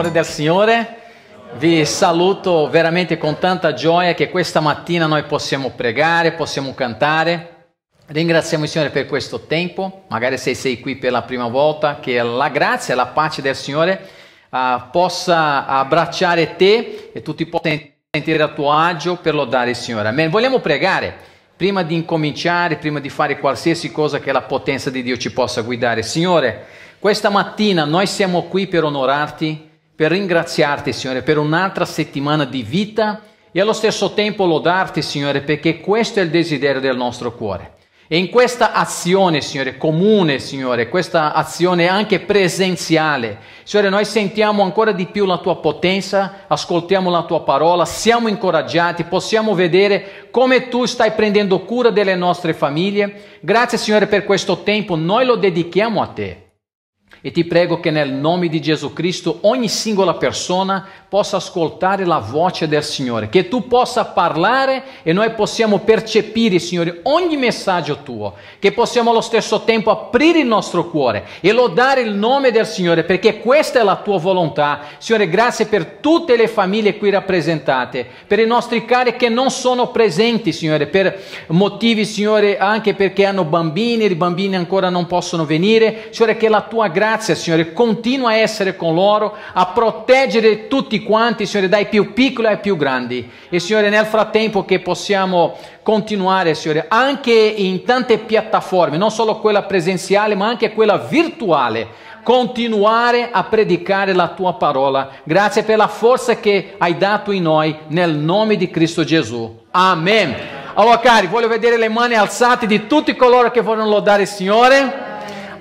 nell'amore del Signore. Vi saluto veramente con tanta gioia che questa mattina noi possiamo pregare, possiamo cantare. Ringraziamo il Signore per questo tempo, magari se sei qui per la prima volta, che la grazia e la pace del Signore uh, possa abbracciare te e tu ti possa sentire a tuo agio per lodare il Signore. Amen. Vogliamo pregare prima di incominciare, prima di fare qualsiasi cosa che la potenza di Dio ci possa guidare. Signore, questa mattina noi siamo qui per onorarti, per ringraziarti, Signore, per un'altra settimana di vita e allo stesso tempo lodarti, Signore, perché questo è il desiderio del nostro cuore. E in questa azione, Signore, comune, Signore, questa azione anche presenziale, Signore, noi sentiamo ancora di più la tua potenza, ascoltiamo la tua parola, siamo incoraggiati, possiamo vedere come tu stai prendendo cura delle nostre famiglie. Grazie, Signore, per questo tempo, noi lo dedichiamo a te. E ti prego che nel nome di Gesù Cristo ogni singola persona possa ascoltare la voce del Signore, che tu possa parlare e noi possiamo percepire, Signore, ogni messaggio tuo, che possiamo allo stesso tempo aprire il nostro cuore e lodare il nome del Signore, perché questa è la tua volontà. Signore, grazie per tutte le famiglie qui rappresentate, per i nostri cari che non sono presenti, Signore, per motivi, Signore, anche perché hanno bambini, i bambini ancora non possono venire. Signore, che la tua grazia grazia, Signore, continua a essere con loro, a proteggere tutti quanti, Signore, dai più piccoli ai più grandi. E Signore, nel frattempo che possiamo continuare, Signore, anche in tante piattaforme, non solo quella presenziale, ma anche quella virtuale, continuare a predicare la tua parola. Grazie per la forza che hai dato in noi, nel nome di Cristo Gesù. Amen. Allora, cari, voglio vedere le mani alzate di tutti coloro che vogliono lodare il Signore.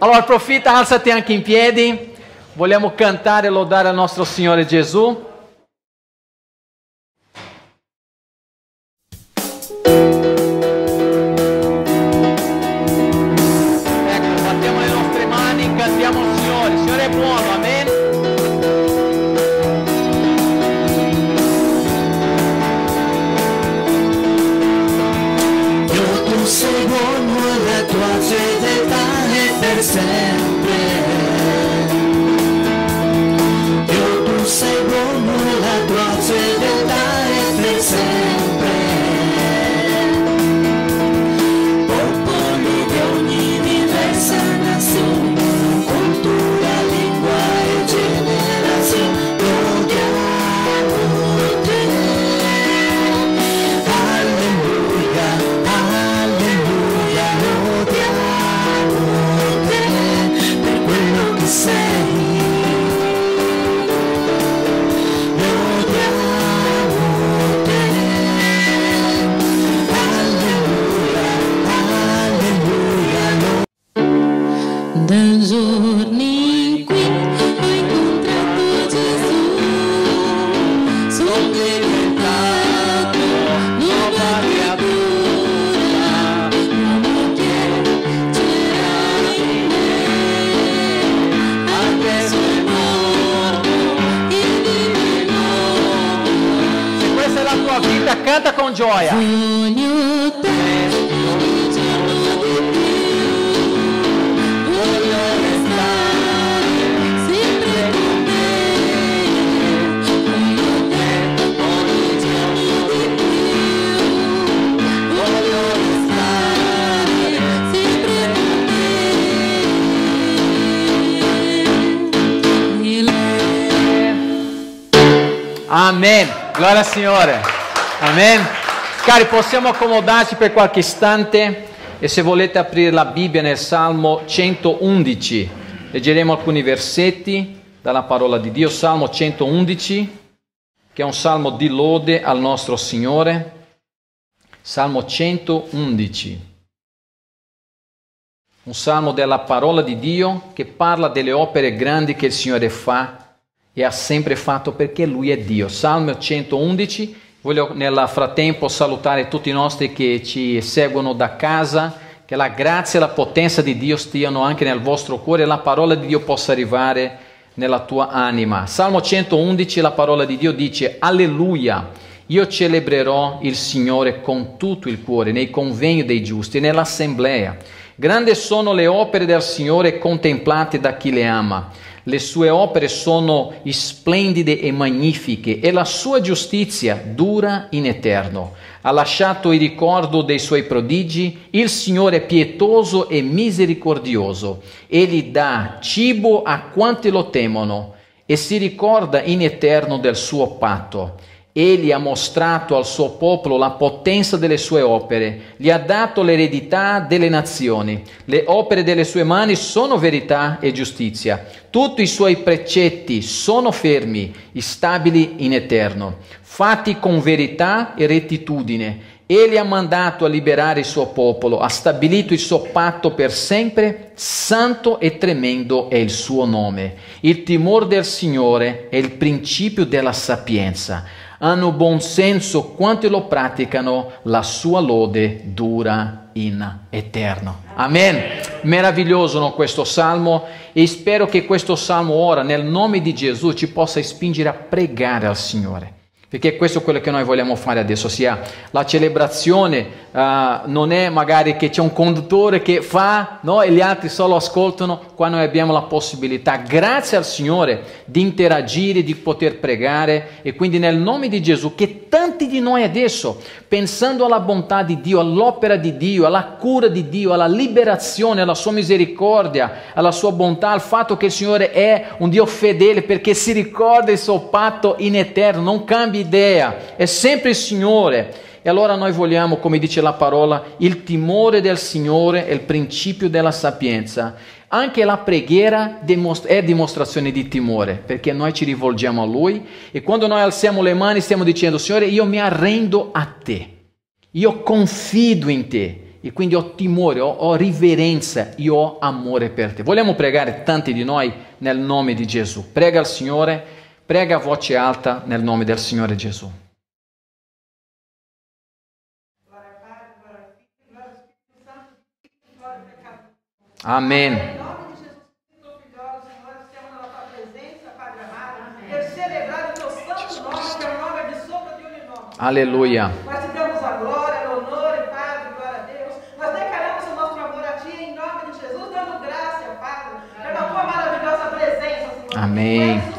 Allora approfitta, alzati anche in piedi. Vogliamo cantare e lodare al nostro Signore Gesù. Canta con gioia. Sogno te ogni giorno Cari, possiamo accomodarci per qualche istante e se volete aprire la Bibbia nel Salmo 111, leggeremo alcuni versetti dalla parola di Dio. Salmo 111, che è un salmo di lode al nostro Signore. Salmo 111. Un salmo della parola di Dio che parla delle opere grandi che il Signore fa e ha sempre fatto perché Lui è Dio. Salmo 111. Voglio nel frattempo salutare tutti i nostri che ci seguono da casa, che la grazia e la potenza di Dio stiano anche nel vostro cuore e la parola di Dio possa arrivare nella tua anima. Salmo 111, la parola di Dio dice, Alleluia, io celebrerò il Signore con tutto il cuore, nei convegni dei giusti, nell'assemblea. Grandi sono le opere del Signore contemplate da chi le ama. Le sue opere sono splendide e magnifiche e la sua giustizia dura in eterno. Ha lasciato il ricordo dei suoi prodigi, il Signore è pietoso e misericordioso, egli dà cibo a quanti lo temono e si ricorda in eterno del suo patto. Egli ha mostrato al suo popolo la potenza delle sue opere, gli ha dato l'eredità delle nazioni. Le opere delle sue mani sono verità e giustizia. Tutti i suoi precetti sono fermi, stabili in eterno, fatti con verità e rettitudine. Egli ha mandato a liberare il suo popolo, ha stabilito il suo patto per sempre, santo e tremendo è il suo nome. Il timore del Signore è il principio della sapienza hanno buon senso quanti lo praticano, la sua lode dura in eterno. Amen. Meraviglioso no, questo salmo e spero che questo salmo ora, nel nome di Gesù, ci possa spingere a pregare al Signore. Perché questo è quello che noi vogliamo fare adesso, ossia la celebrazione uh, non è magari che c'è un conduttore che fa no, e gli altri solo ascoltano, qua noi abbiamo la possibilità, grazie al Signore, di interagire, di poter pregare e quindi nel nome di Gesù, che tanti di noi adesso, pensando alla bontà di Dio, all'opera di Dio, alla cura di Dio, alla liberazione, alla sua misericordia, alla sua bontà, al fatto che il Signore è un Dio fedele perché si ricorda il suo patto in eterno, non cambia idea, è sempre il Signore. E allora noi vogliamo, come dice la parola, il timore del Signore è il principio della sapienza. Anche la preghiera è dimostrazione di timore, perché noi ci rivolgiamo a Lui e quando noi alziamo le mani stiamo dicendo, Signore, io mi arrendo a te, io confido in te e quindi ho timore, ho, ho riverenza, io ho amore per te. Vogliamo pregare tanti di noi nel nome di Gesù. Prega al Signore Prega a voce alta nel nome del Signore Gesù. Amen. Aleluia. Nós te damos a glória, o honor, Padre, glória a Deus. Nós declaramos o nosso amor a Ti em nome de Jesus, dando graça, Padre, pela Tua maravilhosa presença, Senhor. Amém.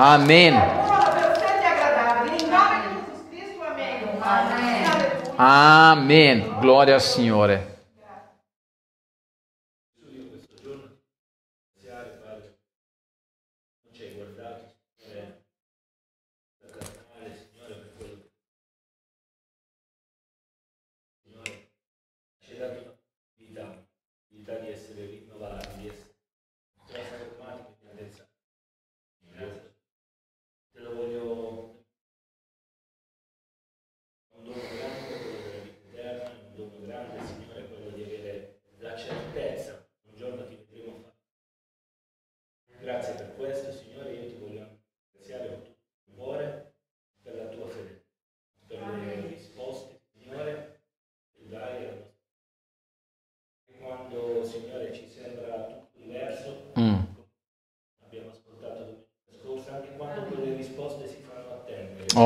Amém. Amém. Glória ao Senhor. É.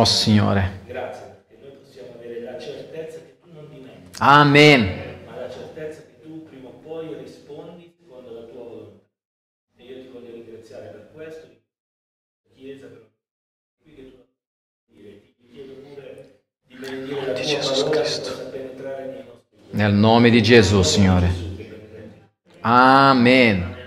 Oh Signore. Grazie, perché noi possiamo avere la certezza che tu non dimentichi, Amen. ma la certezza che tu prima o poi rispondi secondo la tua volontà. E io ti voglio ringraziare per questo, la Chiesa, per qui che tu hai dire. Ti chiedo pure di benedire la Di tua Gesù parola che Cristo. possa penetrare nei nostri cuori. Nel nome di Gesù, Signore. Gesù. Amen.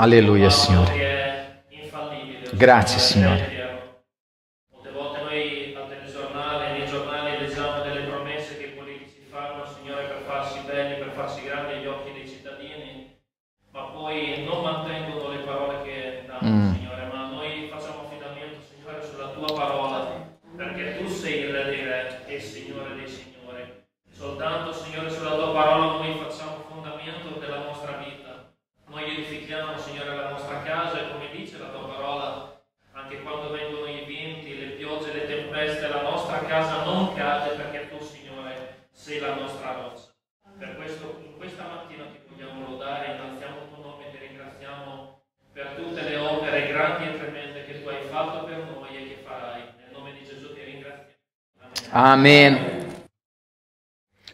Alleluia, Signore. Grazie, Signore. Signore. Molte volte noi al telegiornale, nei giornali leggiamo delle promesse che i politici fanno, Signore, per farsi belli, per farsi grandi agli occhi dei cittadini, ma poi non mantengono le parole che danno, Mm. Signore, ma noi facciamo affidamento, Signore, sulla tua parola, perché tu sei il Re dei Re e il Signore dei Signori. Soltanto, Signore, sulla tua parola noi facciamo fondamento della nostra vita. Noi edifichiamo, Signore, la nostra casa e come dice la tua parola, anche quando vengono i venti, le piogge, le tempeste, la nostra casa non cade perché tu, Signore, sei la nostra roccia. Per questo, in questa mattina ti vogliamo lodare, innalziamo il tuo nome e ti ringraziamo per tutte le opere grandi e tremende che tu hai fatto per noi e che farai. Nel nome di Gesù ti ringraziamo. Amen.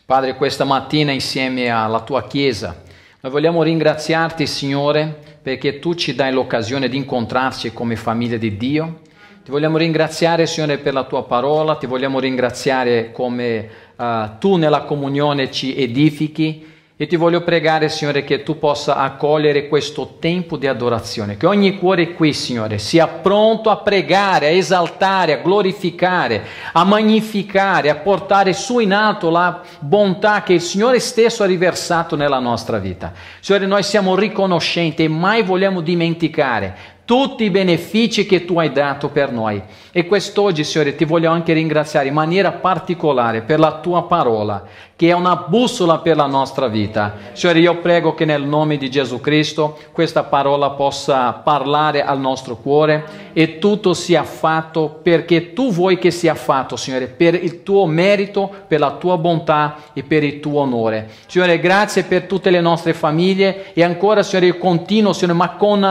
Padre, questa mattina insieme alla tua Chiesa, noi vogliamo ringraziarti, Signore, perché tu ci dai l'occasione di incontrarci come famiglia di Dio. Ti vogliamo ringraziare, Signore, per la tua parola, ti vogliamo ringraziare come eh, tu nella comunione ci edifichi e ti voglio pregare, Signore, che tu possa accogliere questo tempo di adorazione, che ogni cuore qui, Signore, sia pronto a pregare, a esaltare, a glorificare, a magnificare, a portare su in alto la bontà che il Signore stesso ha riversato nella nostra vita. Signore, noi siamo riconoscenti e mai vogliamo dimenticare tutti i benefici che tu hai dato per noi. E quest'oggi, Signore, ti voglio anche ringraziare in maniera particolare per la tua parola, che è una bussola per la nostra vita. Signore, io prego che nel nome di Gesù Cristo questa parola possa parlare al nostro cuore e tutto sia fatto perché tu vuoi che sia fatto, Signore, per il tuo merito, per la tua bontà e per il tuo onore. Signore, grazie per tutte le nostre famiglie e ancora, Signore, io continuo, Signore, ma con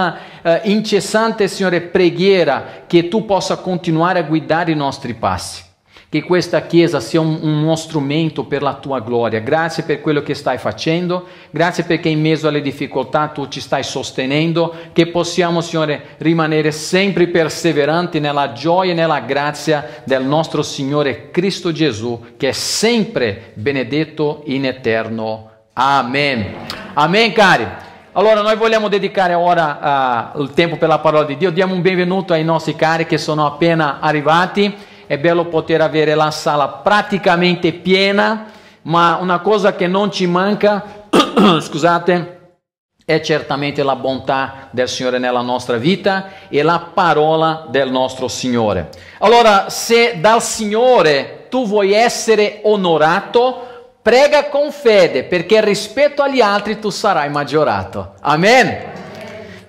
eh, incessante, Signore, preghiera che tu possa continuare a guidare i nostri passi. Che questa Chiesa sia un, un uno strumento per la tua gloria. Grazie per quello che stai facendo, grazie perché in mezzo alle difficoltà tu ci stai sostenendo, che possiamo, Signore, rimanere sempre perseveranti nella gioia e nella grazia del nostro Signore Cristo Gesù, che è sempre benedetto in eterno. Amen. Amen, cari. Allora, noi vogliamo dedicare ora uh, il tempo per la parola di Dio. Diamo un benvenuto ai nostri cari che sono appena arrivati. È bello poter avere la sala praticamente piena, ma una cosa che non ci manca, scusate, è certamente la bontà del Signore nella nostra vita e la parola del nostro Signore. Allora, se dal Signore tu vuoi essere onorato, prega con fede, perché rispetto agli altri tu sarai maggiorato. Amen.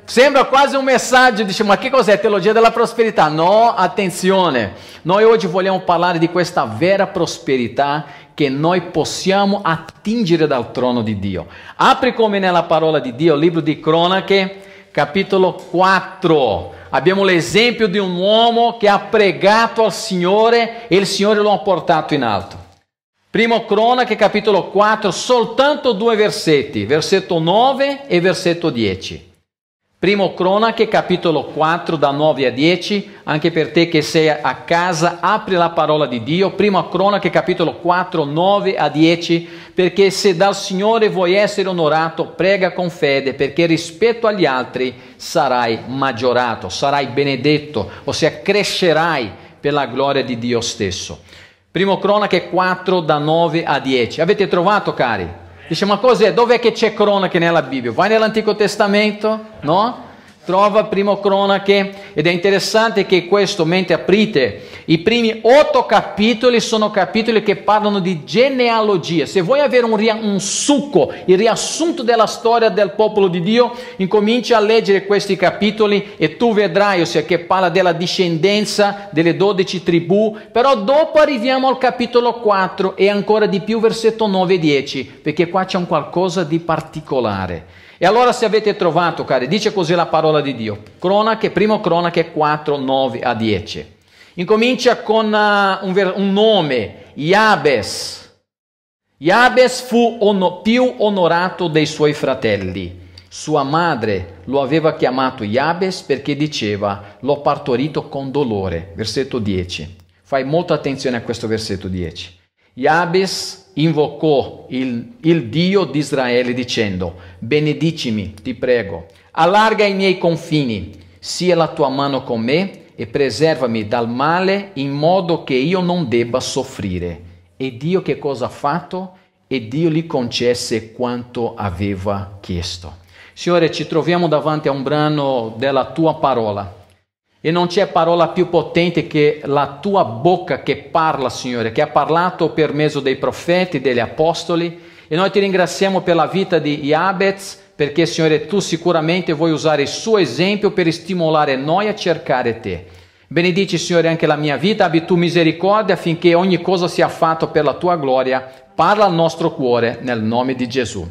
Sembra quasi un messaggio, dice, ma che cos'è teologia della prosperità? No, attenzione, noi oggi vogliamo parlare di questa vera prosperità che noi possiamo attingere dal trono di Dio. Apri come nella parola di Dio, libro di Cronache, capitolo 4. Abbiamo l'esempio di un uomo che ha pregato al Signore e il Signore lo ha portato in alto. Primo Cronache, capitolo 4, soltanto due versetti, versetto 9 e versetto 10. Primo Cronache, capitolo 4, da 9 a 10, anche per te che sei a casa, apri la parola di Dio. Primo Cronache, capitolo 4, 9 a 10, perché se dal Signore vuoi essere onorato, prega con fede, perché rispetto agli altri sarai maggiorato, sarai benedetto, ossia crescerai per la gloria di Dio stesso. Primo Cronache 4, da 9 a 10. Avete trovato, cari? Dice, ma cos'è? Dov'è che c'è cronache nella Bibbia? Vai nell'Antico Testamento? No? Trova primo cronache ed è interessante che questo, mentre aprite, i primi otto capitoli sono capitoli che parlano di genealogia. Se vuoi avere un, un succo, il riassunto della storia del popolo di Dio, incominci a leggere questi capitoli e tu vedrai, ossia che parla della discendenza delle dodici tribù, però dopo arriviamo al capitolo 4 e ancora di più versetto 9 e 10, perché qua c'è un qualcosa di particolare. E allora se avete trovato, cari, dice così la parola di Dio, cronache, primo cronache 4, 9 a 10. Incomincia con uh, un, ver- un, nome, Jabes. Jabes fu ono- più onorato dei suoi fratelli. Sua madre lo aveva chiamato Jabes perché diceva, l'ho partorito con dolore. Versetto 10. Fai molta attenzione a questo versetto 10. Jabes invocò il, il, Dio di Israele dicendo, benedicimi, ti prego, allarga i miei confini, sia la tua mano con me e preservami dal male in modo che io non debba soffrire. E Dio che cosa ha fatto? E Dio gli concesse quanto aveva chiesto. Signore, ci troviamo davanti a un brano della tua parola. E non c'è parola più potente che la tua bocca che parla, Signore, che ha parlato per mezzo dei profeti, degli apostoli. E noi ti ringraziamo per la vita di Jabez, perché, Signore, tu sicuramente vuoi usare il suo esempio per stimolare noi a cercare te. Benedici, Signore, anche la mia vita, abbi tu misericordia affinché ogni cosa sia fatta per la tua gloria. Parla al nostro cuore nel nome di Gesù.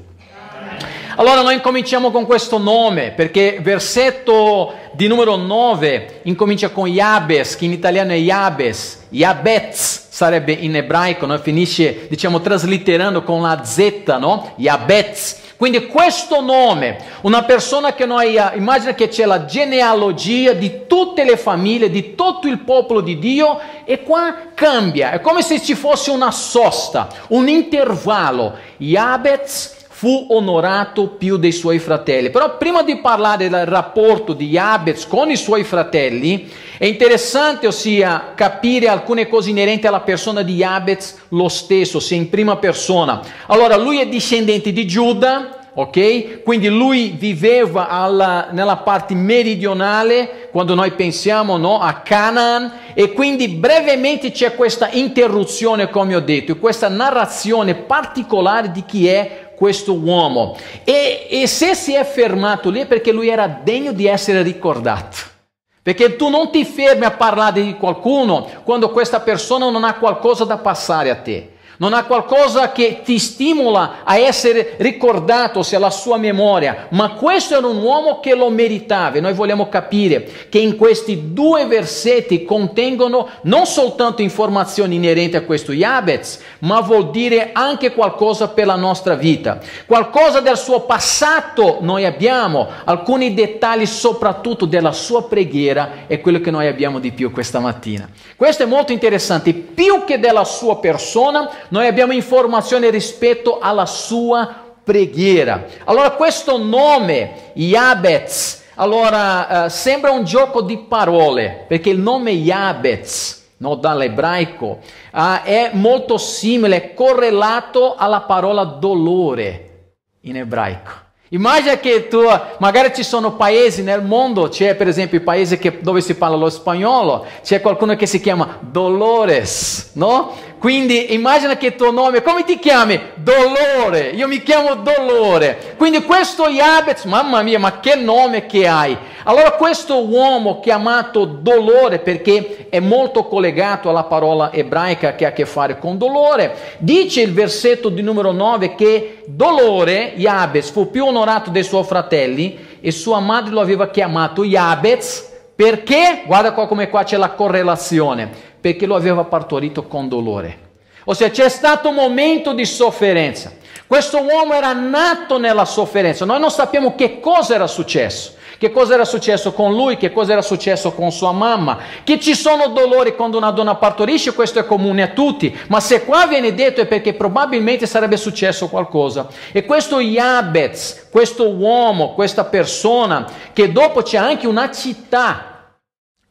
Allora noi incominciamo con questo nome, perché versetto di numero 9 incomincia con Yabes, che in italiano è Yabes, Yabez sarebbe in ebraico, no? finisce diciamo traslitterando con la Z, no? Yabez. Quindi questo nome, una persona che noi, immagina che c'è la genealogia di tutte le famiglie, di tutto il popolo di Dio e qua cambia, è come se ci fosse una sosta, un intervallo. Yabez fu onorato più dei suoi fratelli. Però prima di parlare del rapporto di Jabez con i suoi fratelli, è interessante ossia capire alcune cose inerenti alla persona di Jabez lo stesso, sia in prima persona. Allora, lui è discendente di Giuda, ok? Quindi lui viveva alla, nella parte meridionale, quando noi pensiamo no, a Canaan, e quindi brevemente c'è questa interruzione, come ho detto, questa narrazione particolare di chi è questo uomo. E, e se si è fermato lì è perché lui era degno di essere ricordato. Perché tu non ti fermi a parlare di qualcuno quando questa persona non ha qualcosa da passare a te non ha qualcosa che ti stimola a essere ricordato, sia la sua memoria, ma questo era un uomo che lo meritava e noi vogliamo capire che in questi due versetti contengono non soltanto informazioni inerenti a questo Jabez, ma vuol dire anche qualcosa per la nostra vita, qualcosa del suo passato noi abbiamo, alcuni dettagli soprattutto della sua preghiera è quello che noi abbiamo di più questa mattina. Questo è molto interessante, più che della sua persona, noi abbiamo informazioni rispetto alla sua preghiera. Allora questo nome, Yabez, allora uh, sembra un gioco di parole, perché il nome Yabez, no, dall'ebraico, uh, è molto simile, correlato alla parola dolore in ebraico. Immagina che tu, magari ci sono paesi nel mondo, c'è per esempio il paese che, dove si parla lo spagnolo, c'è qualcuno che si chiama Dolores, no? Quindi immagina che il tuo nome, come ti chiami? Dolore, io mi chiamo Dolore. Quindi questo Jabez, mamma mia, ma che nome che hai? Allora questo uomo chiamato Dolore, perché è molto collegato alla parola ebraica che ha a che fare con dolore, dice il versetto di numero 9 che Dolore, Jabez, fu più onorato dei suoi fratelli e sua madre lo aveva chiamato Jabez perché, guarda qua come qua c'è la correlazione, perché lo aveva partorito con dolore. Ossia c'è stato un momento di sofferenza. Questo uomo era nato nella sofferenza. Noi non sappiamo che cosa era successo. Che cosa era successo con lui, che cosa era successo con sua mamma. Che ci sono dolori quando una donna partorisce, questo è comune a tutti. Ma se qua viene detto è perché probabilmente sarebbe successo qualcosa. E questo Jabez, questo uomo, questa persona, che dopo c'è anche una città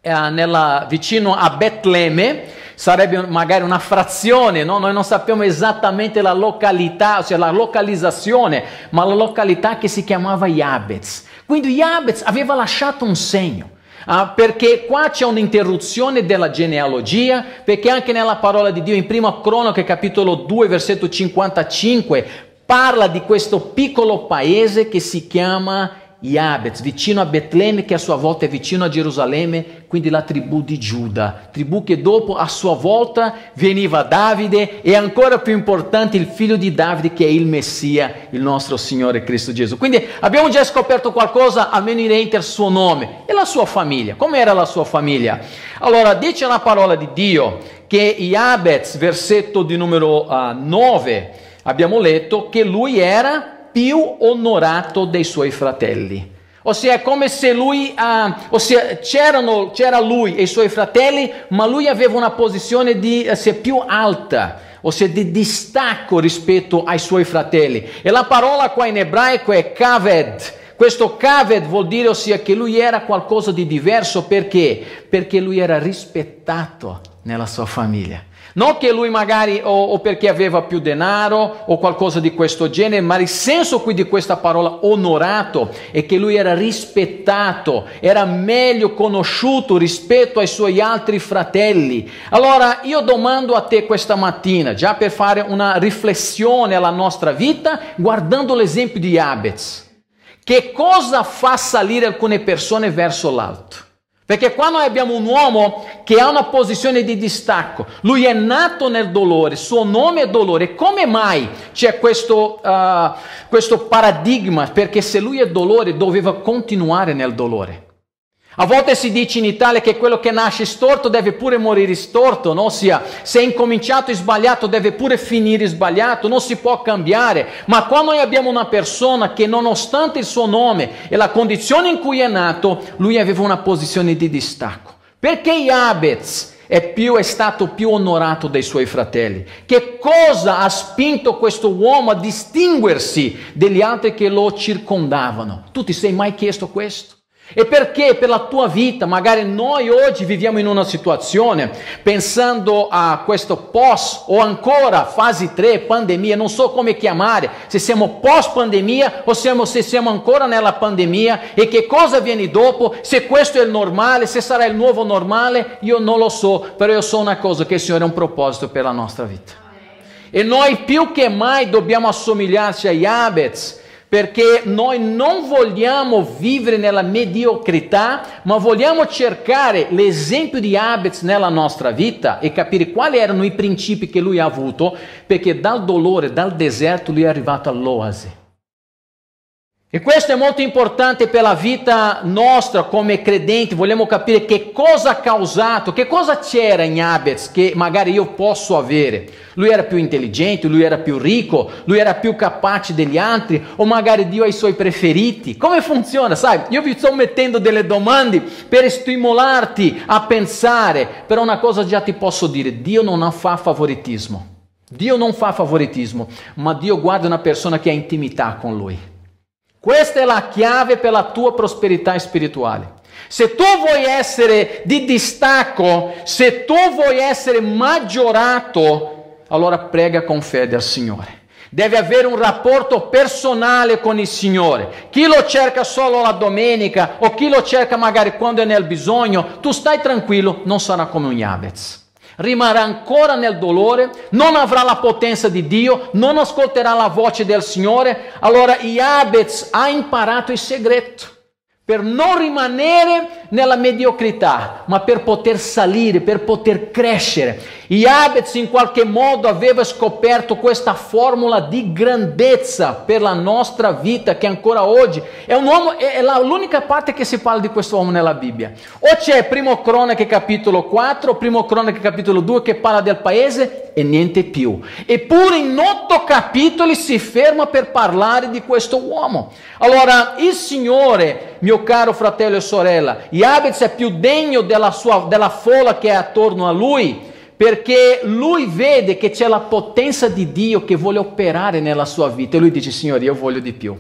nella, vicino a Betlemme, sarebbe magari una frazione, no? noi non sappiamo esattamente la località, cioè la localizzazione, ma la località che si chiamava Jabez. Quindi Jabez aveva lasciato un segno. Ah, perché qua c'è un'interruzione della genealogia, perché anche nella parola di Dio in prima cronaca capitolo 2 versetto 55 parla di questo piccolo paese che si chiama Jabez, vicino a Betlemme, che a sua volta è vicino a Gerusalemme, quindi la tribù di Giuda, tribù che dopo a sua volta veniva Davide e ancora più importante il figlio di Davide che è il Messia, il nostro Signore Cristo Gesù. Quindi abbiamo già scoperto qualcosa almeno inerente al suo nome e la sua famiglia. Come era la sua famiglia? Allora, dice la parola di Dio che Jabez, versetto di numero uh, ah, 9, abbiamo letto che lui era più onorato dei suoi fratelli. Ossia, è come se lui, uh, ossia, c'era lui e i suoi fratelli, ma lui aveva una posizione di, ossia, più alta, ossia di distacco rispetto ai suoi fratelli. E la parola qua in ebraico è kaved, Questo Kaved vuol dire ossia che lui era qualcosa di diverso perché? Perché lui era rispettato nella sua famiglia. Non che lui magari o, o, perché aveva più denaro o qualcosa di questo genere, ma il senso qui di questa parola onorato è che lui era rispettato, era meglio conosciuto rispetto ai suoi altri fratelli. Allora io domando a te questa mattina, già per fare una riflessione alla nostra vita, guardando l'esempio di Abez, che cosa fa salire alcune persone verso l'alto? Perché qua noi abbiamo un uomo che ha una posizione di distacco, lui è nato nel dolore, suo nome è dolore. Come mai c'è questo, uh, questo paradigma? Perché se lui è dolore doveva continuare nel dolore. A volte si dice in Italia che quello che nasce storto deve pure morire storto, no? ossia se è incominciato sbagliato deve pure finire sbagliato, non si può cambiare. Ma qua noi abbiamo una persona che nonostante il suo nome e la condizione in cui è nato, lui aveva una posizione di distacco. Perché Jabez è, più, è stato più onorato dai suoi fratelli? Che cosa ha spinto questo uomo a distinguersi dagli altri che lo circondavano? Tu ti sei mai chiesto questo? E perché per la tua vita, magari noi oggi viviamo in una situazione pensando a questo post o ancora fase 3, pandemia, non so come chiamare, se siamo post pandemia o siamo, se siamo ancora nella pandemia e che cosa viene dopo, se questo è il normale, se sarà il nuovo normale, io non lo so, però io so una cosa, che il Signore ha un proposito per la nostra vita. E noi più che mai dobbiamo assomigliarci a Jabez, perché noi non vogliamo vivere nella mediocrità, ma vogliamo cercare l'esempio di Abez nella nostra vita e capire quali erano i principi che lui ha avuto, perché dal dolore, dal deserto, lui è arrivato all'oasi. E questo è molto importante per la vita nostra come credenti, vogliamo capire che cosa ha causato, che cosa c'era in Abez che magari io posso avere. Lui era più intelligente, lui era più ricco, lui era più capace degli altri, o magari Dio ha i suoi preferiti. Come funziona? Sai, io vi sto mettendo delle domande per stimolarti a pensare, però una cosa già ti posso dire, Dio non fa favoritismo. Dio non fa favoritismo, ma Dio guarda una persona che ha intimità con Lui. Questa è la chiave per la tua prosperità spirituale. Se tu vuoi essere di distacco, se tu vuoi essere maggiorato, allora prega con fede al Signore. Deve avere un rapporto personale con il Signore. Chi lo cerca solo la domenica o chi lo cerca magari quando è nel bisogno, tu stai tranquillo, non sarà come un Yabez rimarrà ancora nel dolore, non avrà la potenza di Dio, non ascolterà la voce del Signore. Allora Iabez ha imparato il segreto per non rimanere nella mediocrità, ma per poter salire, per poter crescere. Iabez in qualche modo aveva scoperto questa formula di grandezza per la nostra vita che ancora oggi è un uomo, è l'unica parte che si parla di questo uomo nella Bibbia. O c'è primo cronache capitolo 4, primo cronache capitolo 2 che parla del paese e niente più. Eppure in otto capitoli si ferma per parlare di questo uomo. Allora il Signore, mio caro fratello e sorella, Iabez è più degno della, sua, della folla che è attorno a lui perché lui vede che c'è la potenza di Dio che vuole operare nella sua vita e lui dice Signore io voglio di più.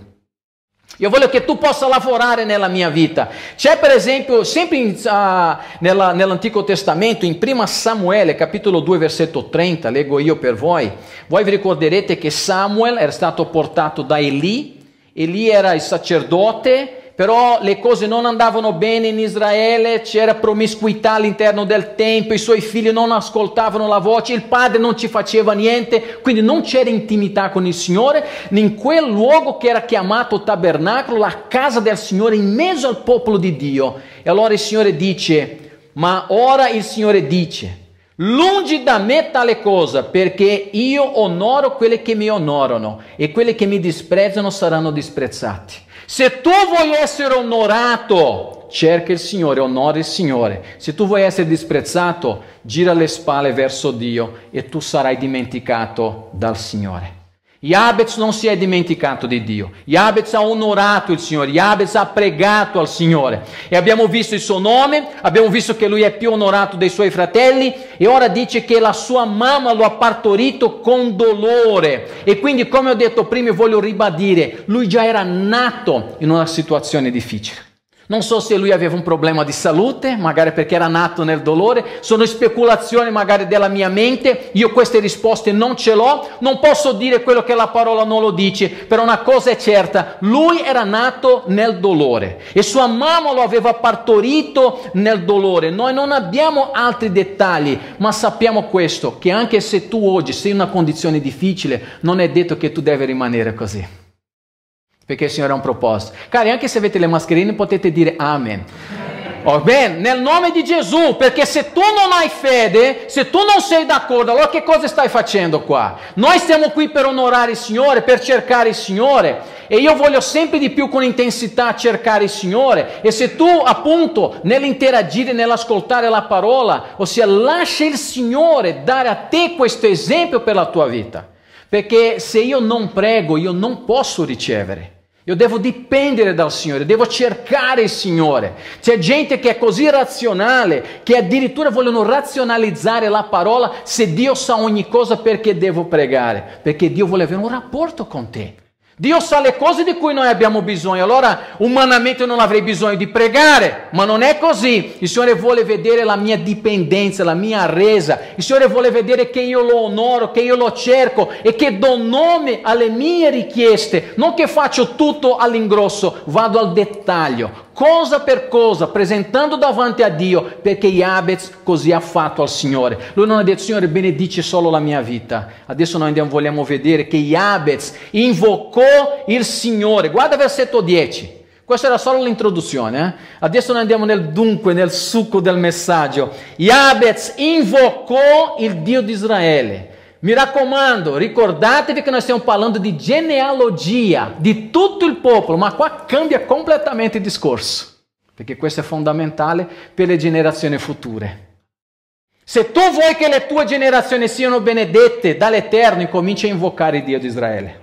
Io voglio che tu possa lavorare nella mia vita. C'è per esempio, sempre in, uh, nella, nell'Antico Testamento, in 1 Samuele, capitolo 2, versetto 30, leggo io per voi. Voi vi ricorderete che Samuel era stato portato da Eli, Eli era il sacerdote, però le cose non andavano bene in Israele, c'era promiscuità all'interno del Tempio, i suoi figli non ascoltavano la voce, il padre non ci faceva niente, quindi non c'era intimità con il Signore, in quel luogo che era chiamato tabernacolo, la casa del Signore in mezzo al popolo di Dio. E allora il Signore dice, ma ora il Signore dice, Lungi da me tale cosa, perché io onoro quelle che mi onorano e quelle che mi disprezzano saranno disprezzati. Se tu vuoi essere onorato, cerca il Signore, onora il Signore. Se tu vuoi essere disprezzato, gira le spalle verso Dio e tu sarai dimenticato dal Signore. Jabez non si è dimenticato di Dio, Jabez ha onorato il Signore, Jabez ha pregato al Signore. E abbiamo visto il suo nome, abbiamo visto che lui è più onorato dei suoi fratelli e ora dice che la sua mamma lo ha partorito con dolore. E quindi come ho detto prima voglio ribadire, lui già era nato in una situazione difficile. Non so se lui aveva un problema di salute, magari perché era nato nel dolore, sono speculazioni magari della mia mente, io queste risposte non ce l'ho, non posso dire quello che la parola non lo dice, però una cosa è certa, lui era nato nel dolore e sua mamma lo aveva partorito nel dolore. Noi non abbiamo altri dettagli, ma sappiamo questo, che anche se tu oggi sei in una condizione difficile, non è detto che tu devi rimanere così perché il Signore ha un proposito. Cari, anche se avete le mascherine potete dire amen. Oh, bene, nel nome di Gesù, perché se tu non hai fede, se tu non sei d'accordo, allora che cosa stai facendo qua? Noi stiamo qui per onorare il Signore, per cercare il Signore e io voglio sempre di più con intensità cercare il Signore e se tu appunto nell'interagire, nell'ascoltare la parola, ossia lascia il Signore dare a te questo esempio per la tua vita, perché se io non prego io non posso ricevere. Io devo dipendere dal Signore, devo cercare il Signore. C'è gente che è così razionale che addirittura vogliono razionalizzare la parola se Dio sa ogni cosa perché devo pregare, perché Dio vuole avere un rapporto con te. Dio sa le cose di cui noi abbiamo bisogno, allora umanamente non avrei bisogno di pregare, ma non è così. Il Signore vuole vedere la mia dipendenza, la mia resa. Il Signore vuole vedere che io lo onoro, che io lo cerco e che do nome alle mie richieste, non che faccio tutto all'ingrosso, vado al dettaglio, cosa per cosa, presentando davanti a Dio, perché Jabez così ha fatto al Signore. Lui non ha detto, Signore, benedice solo la mia vita. Adesso noi andiamo, vogliamo vedere che Jabez invocò il Signore. Guarda versetto 10. Questa era solo l'introduzione. Eh? Adesso noi andiamo nel dunque, nel succo del messaggio. Jabez invocò il Dio di Israele. Mi raccomando, ricordatevi che noi stiamo parlando di genealogia di tutto il popolo, ma qua cambia completamente il discorso, perché questo è fondamentale per le generazioni future. Se tu vuoi che le tue generazioni siano benedette dall'Eterno, incominci a invocare il Dio di Israele.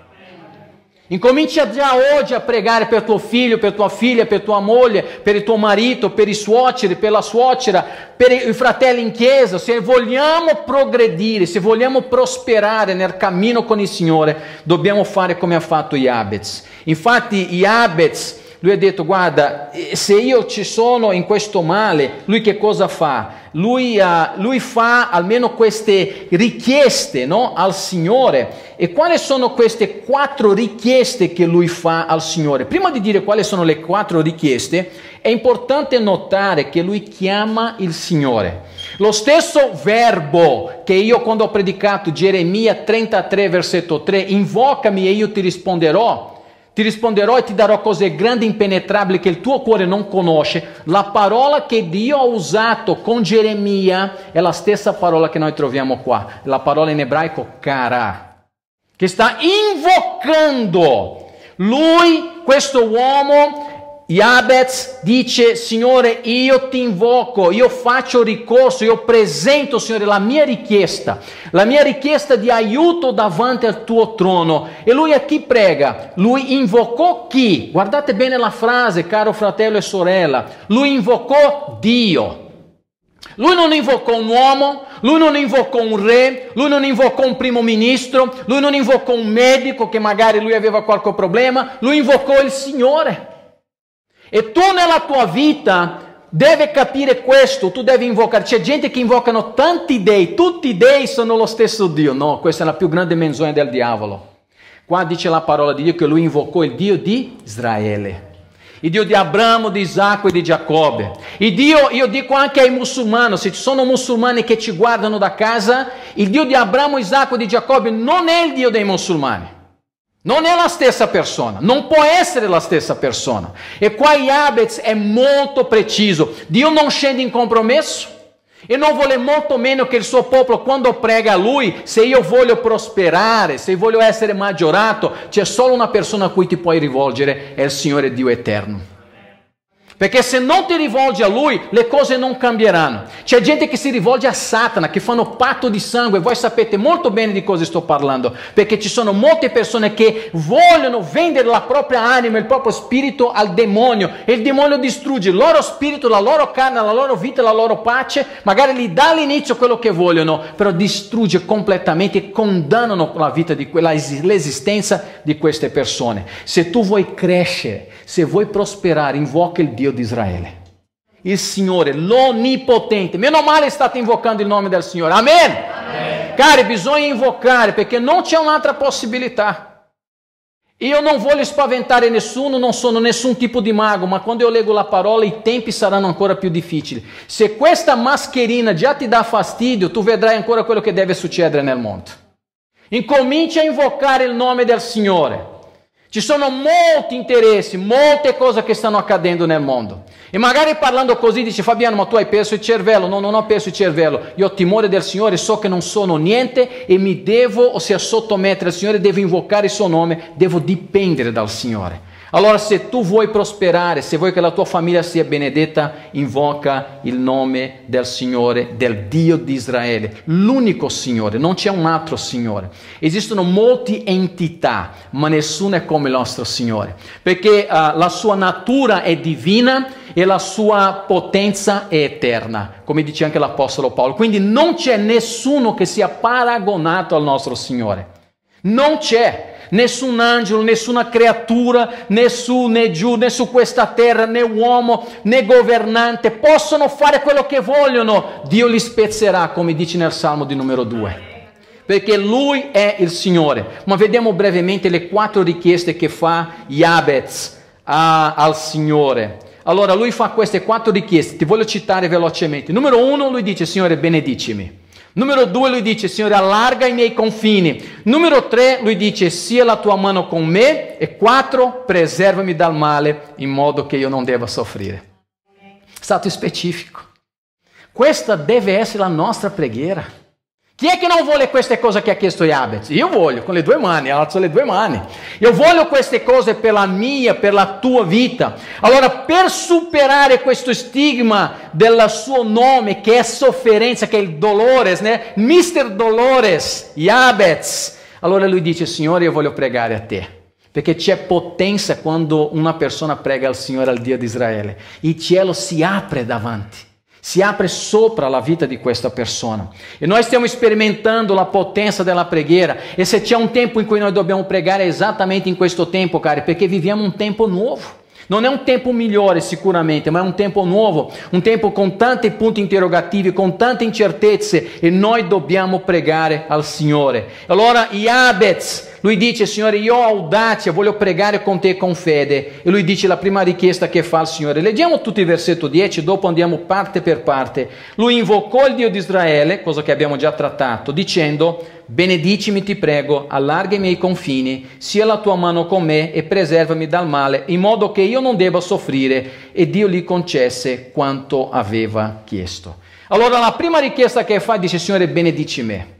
Incomincia già oggi a pregare per tuo figlio, per tua figlia, per tua moglie, per il tuo marito, per i suoceri, per la suocera, per i fratelli in chiesa. Se vogliamo progredire, se vogliamo prosperare nel cammino con il Signore, dobbiamo fare come ha fatto Jabez. Infatti Jabez lui ha detto guarda, se io ci sono in questo male, lui che cosa fa? Lui, uh, lui fa almeno queste richieste no? al Signore. E quali sono queste quattro richieste che lui fa al Signore? Prima di dire quali sono le quattro richieste, è importante notare che lui chiama il Signore. Lo stesso verbo che io quando ho predicato Geremia 33 versetto 3, invocami e io ti risponderò, ti risponderò e ti darò cose grandi e impenetrabili che il tuo cuore non conosce. La parola che Dio ha usato con Geremia è la stessa parola che noi troviamo qua, la parola in ebraico kara, che sta invocando lui, questo uomo, Jabez dice, Signore, io ti invoco, io faccio ricorso, io presento, Signore, la mia richiesta, la mia richiesta di aiuto davanti al tuo trono. E lui a chi prega? Lui invocò chi? Guardate bene la frase, caro fratello e sorella. Lui invocò Dio. Lui non invocò un uomo, lui non invocò un re, lui non invocò un primo ministro, lui non invocò un medico che magari lui aveva qualche problema, lui invocò il Signore. E tu nella tua vita devi capire questo, tu devi invocare. C'è gente che invocano tanti dei, tutti i dei sono lo stesso Dio. No, questa è la più grande menzogna del diavolo. Qua dice la parola di Dio che lui invocò il Dio di Israele. Il Dio di Abramo, di Isacco e di Giacobbe. Il Dio, io dico anche ai musulmani, se ci sono musulmani che ci guardano da casa, il Dio di Abramo, Isacco e di Giacobbe non è il Dio dei musulmani. Non è la stessa persona, non può essere la stessa persona. E qua Jabez è molto preciso. Dio non scende in compromesso e non vuole molto meno che il suo popolo, quando prega a lui, se io voglio prosperare, se voglio essere maggiorato, c'è solo una persona a cui ti puoi rivolgere, è il Signore Dio eterno. Perché se non ti rivolgi a Lui, le cose non cambieranno. C'è gente che si rivolge a Satana, che fanno patto di sangue. Voi sapete molto bene di cosa sto parlando. Perché ci sono molte persone che vogliono vendere la propria anima, il proprio spirito al demonio. E il demonio distrugge il loro spirito, la loro carne, la loro vita, la loro pace. Magari gli dà all'inizio quello che vogliono, però distrugge completamente e condannano la vita di quella, l'esistenza di queste persone. Se tu vuoi crescere, se vuoi prosperare, invoca il Dio di Israele. Il Signore, l'Onnipotente. Meno male state invocando il nome del Signore. Amen. Amen. Cari, bisogna invocare perché non c'è un'altra possibilità. Io non voglio spaventare nessuno, non sono nessun tipo di mago, ma quando io leggo la parola i tempi saranno ancora più difficili. Se questa mascherina già ti dà fastidio, tu vedrai ancora quello che deve succedere nel mondo. Incomincia a invocare il nome del Signore. Ci sono molti interessi, molte cose che stanno accadendo nel mondo. E magari parlando così dici Fabiano, ma tu hai perso il cervello. No, non ho perso il cervello. Io ho timore del Signore, so che non sono niente e mi devo, ossia sottomettere al Signore, devo invocare il suo nome, devo dipendere dal Signore. Allora, se tu vuoi prosperare, se vuoi che la tua famiglia sia benedetta, invoca il nome del Signore, del Dio di Israele, l'unico Signore, non c'è un altro Signore. Esistono molte entità, ma nessuna è come il nostro Signore, perché uh, la sua natura è divina e la sua potenza è eterna, come dice anche l'Apostolo Paolo. Quindi non c'è nessuno che sia paragonato al nostro Signore. Non c'è nessun angelo, nessuna creatura, né su né giù, né su questa terra, né uomo, né governante possono fare quello che vogliono. Dio li spezzerà, come dice nel Salmo di numero 2. Perché lui è il Signore. Ma vediamo brevemente le quattro richieste che fa Yabez al Signore. Allora lui fa queste quattro richieste, ti voglio citare velocemente. Numero uno, lui dice, Signore, benedicimi. Numero due, lui dice, Signore, allarga i miei confini. Numero tre, lui dice, sia la tua mano con me. E quattro, preservami dal male, in modo che io non debba soffrire. Stato specifico. Questa deve essere la nostra preghiera. Chi è che non vuole queste cose che ha chiesto Jabez? Io voglio, con le due mani, alzo le due mani. Io voglio queste cose per la mia, per la tua vita. Allora, per superare questo stigma del suo nome, che è sofferenza, che è il Dolores, né? Mister Dolores, Jabez. Allora lui dice, Signore, io voglio pregare a te. Perché c'è potenza quando una persona prega al Signore, al Dio di Israele. Il cielo si apre davanti si apre sopra la vita di questa persona. E noi stiamo sperimentando la potenza della preghiera. E se un tempo in cui noi dobbiamo pregare è esattamente questo tempo, cari, perché viviamo un tempo nuovo. Non è un tempo migliore sicuramente, ma è un tempo nuovo, un tempo con tanti punti interrogativi, con tante incertezze e noi dobbiamo pregare al Signore. Allora Iabez lui dice, Signore, io ho audacia, voglio pregare con te con fede. E lui dice la prima richiesta che fa al Signore. Leggiamo tutto il versetto 10, dopo andiamo parte per parte. Lui invocò il Dio di Israele, cosa che abbiamo già trattato, dicendo, benedicimi ti prego, allarga i miei confini, sia la tua mano con me e preservami dal male, in modo che io non debba soffrire. E Dio gli concesse quanto aveva chiesto. Allora la prima richiesta che fa dice, Signore, benedici me.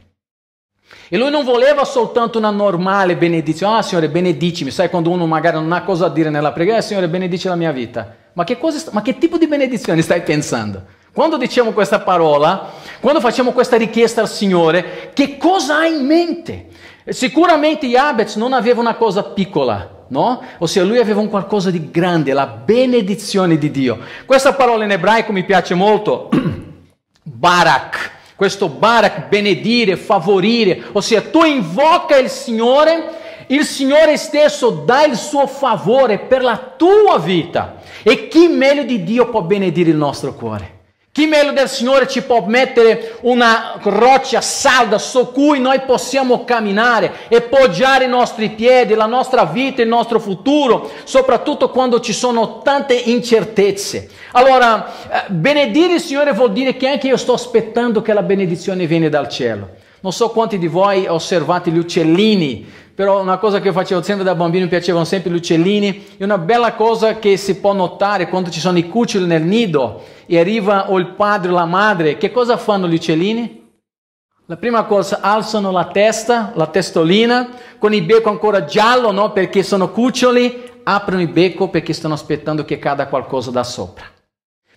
E lui non voleva soltanto una normale benedizione, ah Signore benedicimi, sai quando uno magari non ha cosa da dire nella preghiera, eh, Signore benedici la mia vita. Ma che, cosa, ma che tipo di benedizione stai pensando? Quando diciamo questa parola, quando facciamo questa richiesta al Signore, che cosa ha in mente? Sicuramente Jabez non aveva una cosa piccola, no? Ossia lui aveva un qualcosa di grande, la benedizione di Dio. Questa parola in ebraico mi piace molto, Barak questo barak, benedire, favorire, ossia tu invoca il Signore, il Signore stesso dà il suo favore per la tua vita. E chi meglio di Dio può benedire il nostro cuore? Chi meglio del Signore ci può mettere una roccia salda su cui noi possiamo camminare e poggiare i nostri piedi, la nostra vita, il nostro futuro, soprattutto quando ci sono tante incertezze. Allora, eh, benedire il Signore vuol dire che anche io sto aspettando che la benedizione viene dal cielo. Non so quanti di voi osservate gli uccellini però una cosa che facevo sempre da bambino mi piacevano sempre gli uccellini e una bella cosa che si può notare quando ci sono i cuccioli nel nido e arriva o il padre o la madre, che cosa fanno gli uccellini? La prima cosa, alzano la testa, la testolina, con il becco ancora giallo, no? perché sono cuccioli, aprono il becco perché stanno aspettando che cada qualcosa da sopra.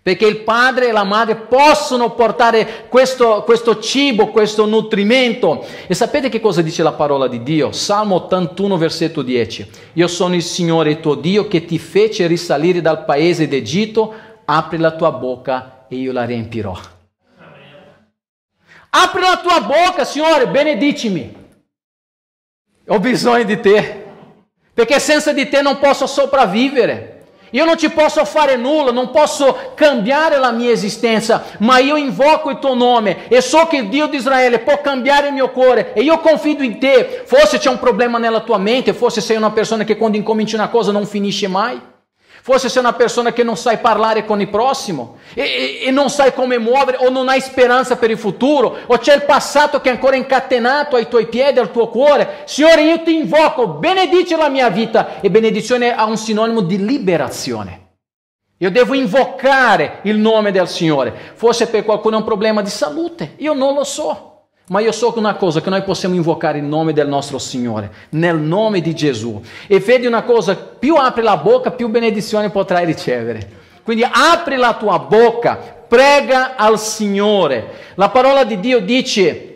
Perché il padre e la madre possono portare questo, questo cibo, questo nutrimento. E sapete che cosa dice la parola di Dio? Salmo 81, versetto 10. Io sono il Signore tuo Dio che ti fece risalire dal paese d'Egitto, apri la tua bocca e io la riempirò. Apri la tua bocca, Signore, benedicimi. Ho bisogno di te, perché senza di te non posso sopravvivere. Io non ci posso fare nulla, non posso cambiare la mia esistenza, ma io invoco il tuo nome e so che il Dio di Israele può cambiare il mio cuore e io confido in te. Forse c'è un problema nella tua mente, forse sei una persona che quando incominci una cosa non finisce mai. Forse sei una persona che non sai parlare con il prossimo e, e, e, non sai come muovere o non hai speranza per il futuro o c'è il passato che è ancora incatenato ai tuoi piedi, al tuo cuore. Signore, io ti invoco, benedici la mia vita e benedizione ha un sinonimo di liberazione. Io devo invocare il nome del Signore. Forse per qualcuno è un problema di salute, io non lo so. Ma io so una cosa, che noi possiamo invocare il nome del nostro Signore, nel nome di Gesù. E vedi una cosa, più apri la bocca, più benedizione potrai ricevere. Quindi apri la tua bocca, prega al Signore. La parola di Dio dice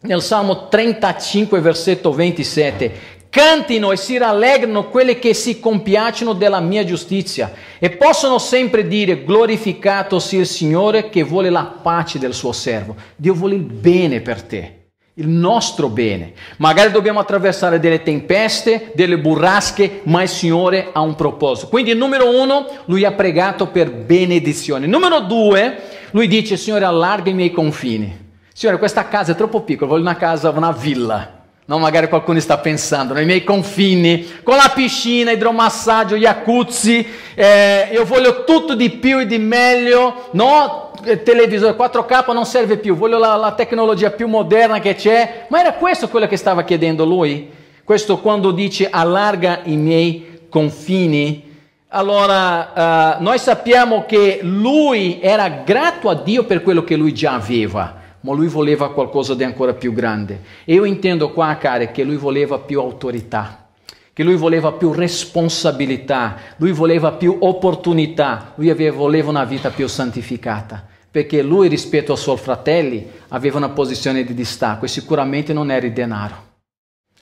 nel Salmo 35, versetto 27, Cantino e si rallegrano quelli che si compiacciono della mia giustizia e possono sempre dire glorificato sia il Signore che vuole la pace del suo servo. Dio vuole il bene per te, il nostro bene. Magari dobbiamo attraversare delle tempeste, delle burrasche, ma il Signore ha un proposito. Quindi numero uno, lui ha pregato per benedizione. Numero due, lui dice Signore allarga i miei confini. Signore questa casa è troppo piccola, voglio una casa, una villa No, magari qualcuno sta pensando, nei miei confini, con la piscina, idromassaggio, jacuzzi, eh, io voglio tutto di più e di meglio, no? Il televisore 4K non serve più, voglio la, la tecnologia più moderna che c'è. Ma era questo quello che stava chiedendo lui? Questo quando dice allarga i miei confini? Allora, uh, noi sappiamo che lui era grato a Dio per quello che lui già aveva ma lui voleva qualcosa di ancora più grande. E io intendo qua, cari, che lui voleva più autorità, che lui voleva più responsabilità, lui voleva più opportunità, lui aveva, voleva una vita più santificata, perché lui rispetto ai suoi fratelli aveva una posizione di distacco e sicuramente non era il denaro.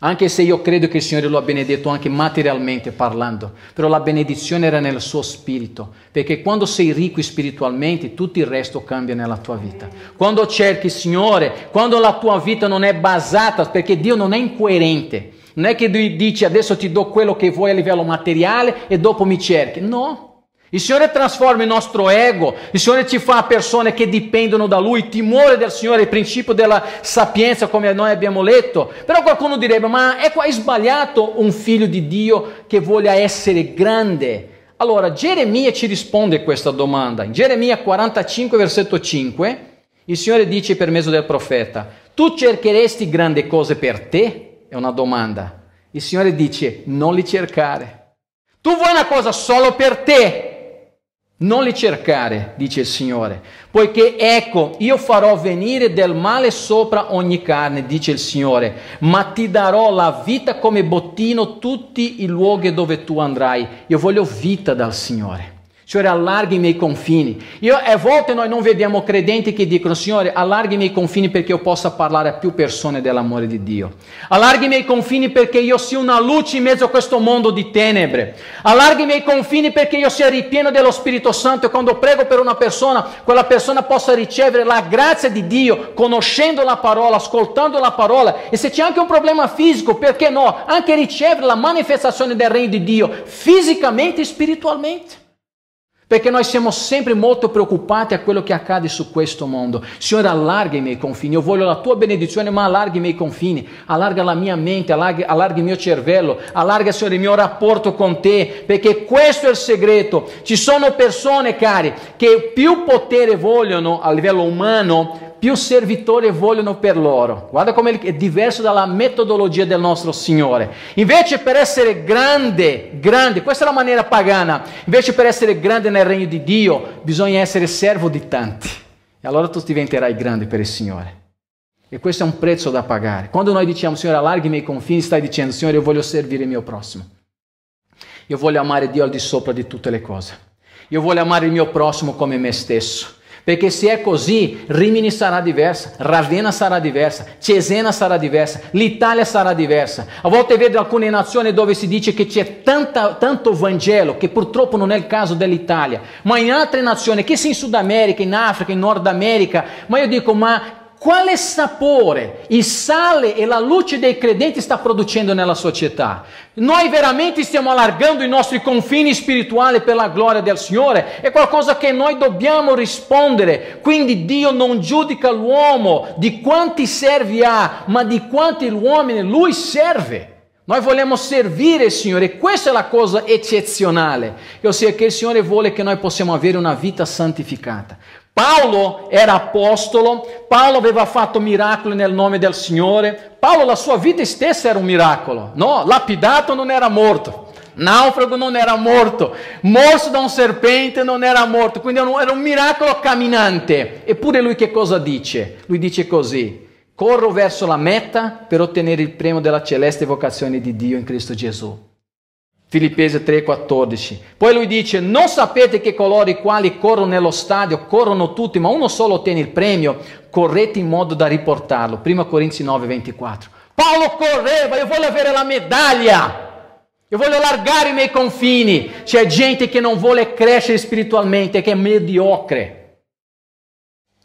Anche se io credo che il Signore lo ha benedetto anche materialmente parlando, però la benedizione era nel suo spirito, perché quando sei ricco spiritualmente tutto il resto cambia nella tua vita. Quando cerchi il Signore, quando la tua vita non è basata, perché Dio non è incoerente, non è che Dio dice adesso ti do quello che vuoi a livello materiale e dopo mi cerchi, no. Il Signore trasforma il nostro ego, il Signore ci fa persone che dipendono da Lui, timore del Signore, il principio della sapienza come noi abbiamo letto. Però qualcuno direbbe, ma è qua sbagliato un figlio di Dio che voglia essere grande? Allora Geremia ci risponde questa domanda. In Geremia 45 versetto 5 il Signore dice per mezzo del profeta, tu cercheresti grandi cose per te? È una domanda. Il Signore dice, non li cercare. Tu vuoi una cosa solo per te? Non li cercare, dice il Signore, poiché ecco, io farò venire del male sopra ogni carne, dice il Signore, ma ti darò la vita come bottino tutti i luoghi dove tu andrai. Io voglio vita dal Signore. Signore, allarghi i miei confini. Io, a volte noi non vediamo credenti che dicono, Signore, allarghi i miei confini perché io possa parlare a più persone dell'amore di Dio. Allarghi i confini perché io sia una luce in mezzo a questo mondo di tenebre. Allarghi i confini perché io sia ripieno dello Spirito Santo e quando prego per una persona, quella persona possa ricevere la grazia di Dio, conoscendo la parola, ascoltando la parola. E se c'è anche un problema fisico, perché no? Anche ricevere la manifestazione del regno di Dio, fisicamente e spiritualmente. Perché noi siamo sempre molto preoccupati a quello che accade su questo mondo. Signore, allarga i miei confini. Io voglio la tua benedizione, ma allarga i miei confini. Allarga la mia mente, allarga, allarga il mio cervello, allarga, Signore, il mio rapporto con te. Perché questo è il segreto. Ci sono persone, cari, che più potere vogliono a livello umano, più servitori vogliono per loro. Guarda come è diverso dalla metodologia del nostro Signore. Invece per essere grande, grande, questa è la maniera pagana, invece per essere grande nel regno di Dio bisogna essere servo di tanti. E allora tu diventerai grande per il Signore. E questo è un prezzo da pagare. Quando noi diciamo, Signore, allarghi i miei confini, stai dicendo, Signore, io voglio servire il mio prossimo. Io voglio amare Dio al di sopra di tutte le cose. Io voglio amare il mio prossimo come me stesso. Perché se è così, Rimini sarà diversa, Ravenna sarà diversa, Cesena sarà diversa, l'Italia sarà diversa. A volte vedo alcune nazioni dove si dice che c'è tanta, tanto Vangelo, che purtroppo non è il caso dell'Italia, ma in altre nazioni, che sia in Sud America, in Africa, in Nord America, ma io dico, ma quale sapore il sale e la luce dei credenti sta producendo nella società? Noi veramente stiamo allargando i nostri confini spirituali per la gloria del Signore? È qualcosa che noi dobbiamo rispondere. Quindi Dio non giudica l'uomo di quanti servi ha, ma di quanti uomini lui serve. Noi vogliamo servire il Signore e questa è la cosa eccezionale, ossia che il Signore vuole che noi possiamo avere una vita santificata. Paolo era apostolo, Paolo aveva fatto miracoli nel nome del Signore, Paolo la sua vita stessa era un miracolo, no? Lapidato non era morto, naufrago non era morto, morso da un serpente non era morto, quindi era un miracolo camminante. Eppure lui che cosa dice? Lui dice così, corro verso la meta per ottenere il premio della celeste vocazione di Dio in Cristo Gesù. Filippesi 3,14. Poi lui dice: Non sapete che coloro i quali corrono nello stadio corrono tutti, ma uno solo ottiene il premio? Correte in modo da riportarlo. 1 Corinzi 9,24. Paolo correva, io voglio avere la medaglia. Io voglio allargare i miei confini. C'è gente che non vuole crescere spiritualmente, che è mediocre.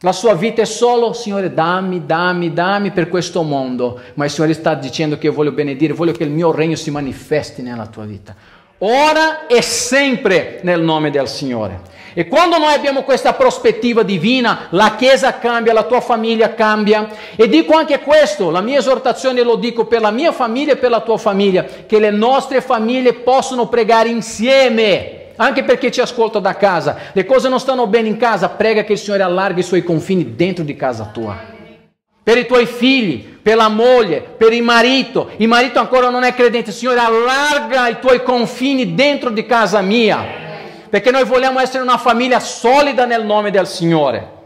La sua vita è solo, Signore, dammi, dammi, dammi per questo mondo. Ma il Signore sta dicendo che io voglio benedire, voglio che il mio regno si manifesti nella tua vita. Ora e sempre nel nome del Signore. E quando noi abbiamo questa prospettiva divina, la Chiesa cambia, la tua famiglia cambia. E dico anche questo, la mia esortazione lo dico per la mia famiglia e per la tua famiglia, che le nostre famiglie possono pregare insieme anche per chi ci ascolta da casa. Le cose non stanno bene in casa, prega che il Signore allarghi i suoi confini dentro di casa tua. Per i tuoi figli, per la moglie, per il marito. Il marito ancora non è credente, Signore allarga i tuoi confini dentro di casa mia. Perché noi vogliamo essere una famiglia solida nel nome del Signore.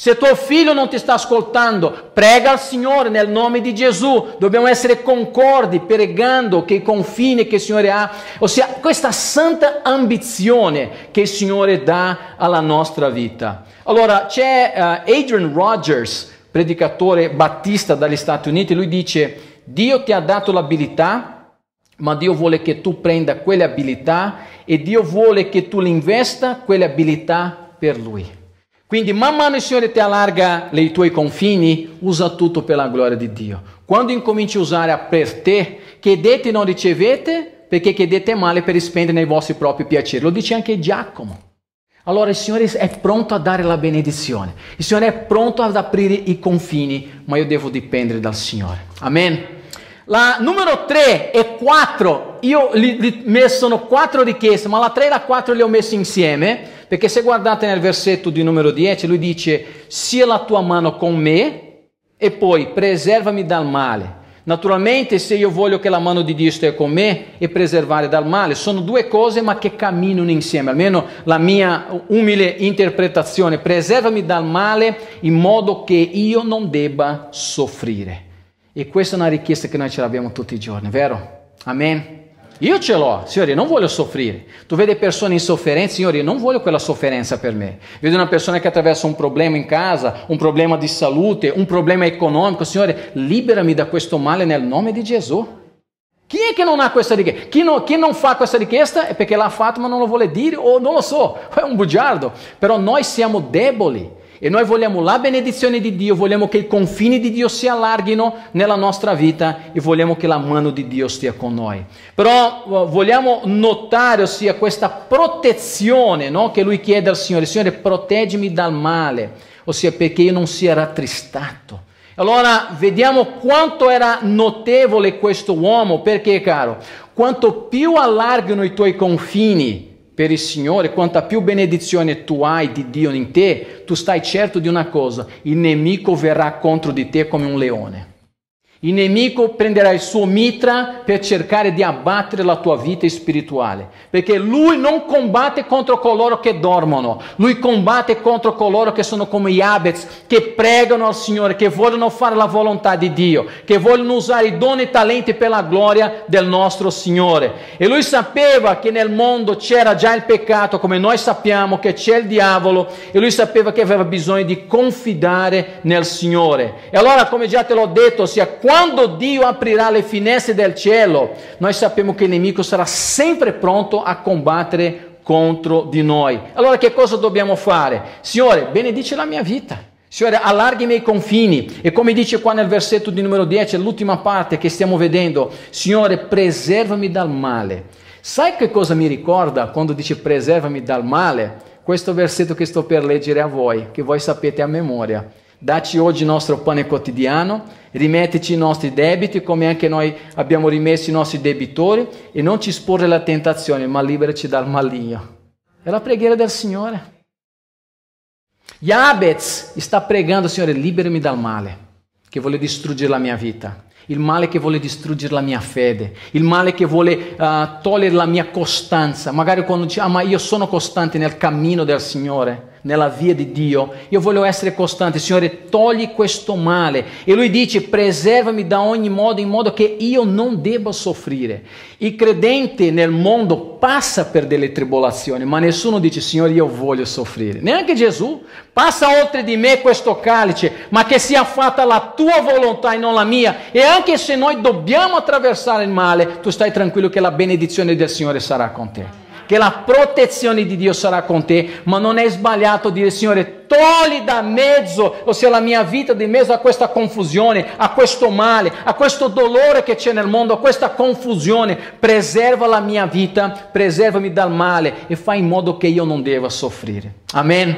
Se tuo figlio non ti sta ascoltando, prega al Signore nel nome di Gesù. Dobbiamo essere concordi, pregando che i confini che il Signore ha, ossia questa santa ambizione che il Signore dà alla nostra vita. Allora c'è uh, Adrian Rogers, predicatore battista dagli Stati Uniti, lui dice, Dio ti ha dato l'abilità, ma Dio vuole che tu prenda quelle abilità e Dio vuole che tu le investa quelle abilità per Lui. Quindi man mano il Signore ti allarga i tuoi confini, usa tutto per la gloria di Dio. Quando incominci a usare per te, chiedete e non ricevete, perché chiedete male per spendere nei vostri propri piaceri. Lo dice anche Giacomo. Allora il Signore è pronto a dare la benedizione, il Signore è pronto ad aprire i confini, ma io devo dipendere dal Signore. Amen. La numero 3 e 4, io li, li messo quattro richieste, ma la 3 e la 4 le ho messe insieme, perché se guardate nel versetto di numero 10, lui dice, sia la tua mano con me e poi preservami dal male. Naturalmente, se io voglio che la mano di Dio stia con me e preservare dal male, sono due cose ma che camminano insieme, almeno la mia umile interpretazione, preservami dal male in modo che io non debba soffrire. E questa è una richiesta che noi ce l'abbiamo tutti i giorni, vero? Amen? Io ce l'ho, Signore, non voglio soffrire. Tu vedi persone in sofferenza, Signore, non voglio quella sofferenza per me. Vedo una persona che attraversa un problema in casa, un problema di salute, un problema economico, Signore, liberami da questo male nel nome di Gesù. Chi è che non ha questa richiesta? Chi non, chi non fa questa richiesta è perché l'ha fatto ma non lo vuole dire o non lo so, è un bugiardo. Però noi siamo deboli. E noi vogliamo la benedizione di Dio, vogliamo che i confini di Dio si allarghino nella nostra vita e vogliamo che la mano di Dio stia con noi. Però uh, vogliamo notare, ossia, questa protezione no? che lui chiede al Signore. Signore, proteggimi dal male, ossia perché io non sia rattristato. Allora vediamo quanto era notevole questo uomo, perché caro, quanto più allargano i tuoi confini, per il Signore, quanta più benedizione tu hai di Dio in te, tu stai certo di una cosa, il nemico verrà contro di te come un leone. Il nemico prenderà il suo mitra per cercare di abbattere la tua vita spirituale, perché lui non combatte contro coloro che dormono, lui combatte contro coloro che sono come gli Abez, che pregano al Signore, che vogliono fare la volontà di Dio, che vogliono usare i doni e talenti per la gloria del nostro Signore. E lui sapeva che nel mondo c'era già il peccato, come noi sappiamo che c'è il diavolo, e lui sapeva che aveva bisogno di confidare nel Signore. E allora, come già te l'ho detto, sia quando Dio aprirà le finestre del cielo, noi sappiamo che il nemico sarà sempre pronto a combattere contro di noi. Allora che cosa dobbiamo fare? Signore, benedice la mia vita. Signore, allarghi i miei confini. E come dice qua nel versetto di numero 10, l'ultima parte che stiamo vedendo, Signore, preservami dal male. Sai che cosa mi ricorda quando dice preservami dal male? Questo versetto che sto per leggere a voi, che voi sapete a memoria. Dacci oggi il nostro pane quotidiano, rimettici i nostri debiti come anche noi abbiamo rimesso i nostri debitori e non ci esporre alla tentazione, ma liberaci dal maligno. È la preghiera del Signore. Jabez sta pregando, Signore, liberami dal male che vuole distruggere la mia vita, il male che vuole distruggere la mia fede, il male che vuole uh, togliere la mia costanza. Magari quando dici, ah, ma io sono costante nel cammino del Signore nella via di Dio, io voglio essere costante, Signore, togli questo male. E lui dice, preservami da ogni modo, in modo che io non debba soffrire. Il credente nel mondo passa per delle tribolazioni, ma nessuno dice, Signore, io voglio soffrire. Neanche Gesù. Passa oltre di me questo calice, ma che sia fatta la tua volontà e non la mia. E anche se noi dobbiamo attraversare il male, tu stai tranquillo che la benedizione del Signore sarà con te che la protezione di Dio sarà con te, ma non è sbagliato dire Signore, togli da mezzo, ossia la mia vita di mezzo a questa confusione, a questo male, a questo dolore che c'è nel mondo, a questa confusione, preserva la mia vita, preservami dal male e fai in modo che io non deva soffrire. Amen.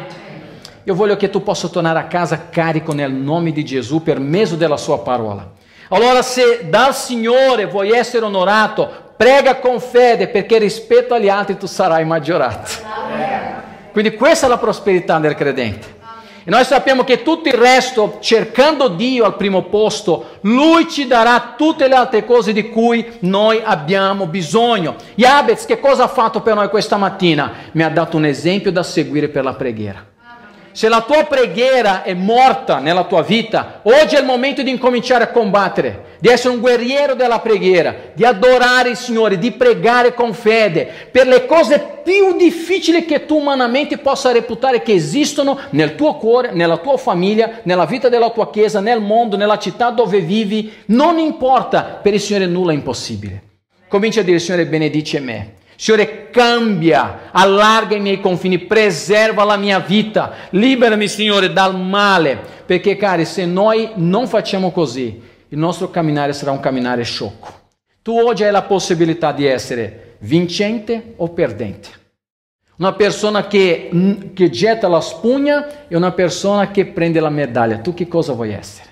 Io voglio che tu possa tornare a casa carico nel nome di Gesù per mezzo della sua parola. Allora, se dal Signore vuoi essere onorato, prega con fede perché rispetto agli altri tu sarai maggiorato. Quindi questa è la prosperità del credente. E noi sappiamo che tutto il resto, cercando Dio al primo posto, Lui ci darà tutte le altre cose di cui noi abbiamo bisogno. Yabez, che cosa ha fatto per noi questa mattina? Mi ha dato un esempio da seguire per la preghiera. Se la tua preghiera è morta nella tua vita, oggi è il momento di incominciare a combattere, di essere un guerriero della preghiera, di adorare il Signore, di pregare con fede per le cose più difficili che tu umanamente possa reputare che esistono nel tuo cuore, nella tua famiglia, nella vita della tua chiesa, nel mondo, nella città dove vivi. Non importa, per il Signore nulla è impossibile. Comincia a dire, Signore, benedice me. Signore, cambia, allarga i miei confini, preserva la mia vita, liberami, Signore, dal male. Perché, cari, se noi non facciamo così, il nostro camminare sarà un camminare sciocco. Tu oggi hai la possibilità di essere vincente o perdente. Una persona che, che getta la spugna e una persona che prende la medaglia. Tu che cosa vuoi essere?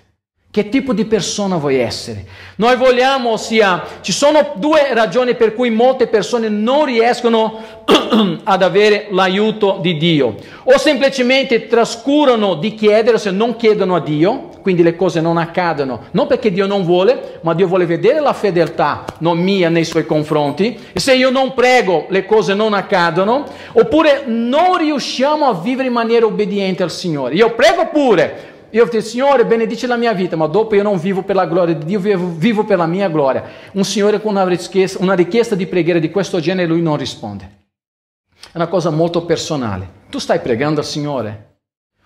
Che tipo di persona vuoi essere? Noi vogliamo, ossia, ci sono due ragioni per cui molte persone non riescono ad avere l'aiuto di Dio. O semplicemente trascurano di chiedere, se non chiedono a Dio, quindi le cose non accadono, non perché Dio non vuole, ma Dio vuole vedere la fedeltà non mia nei suoi confronti. E se io non prego, le cose non accadono. Oppure non riusciamo a vivere in maniera obbediente al Signore. Io prego pure, io dico, Signore, benedice la mia vita, ma dopo io non vivo per la gloria di Dio, vivo, vivo per la mia gloria. Un Signore con una richiesta, di preghiera di questo genere, lui non risponde. È una cosa molto personale. Tu stai pregando al Signore?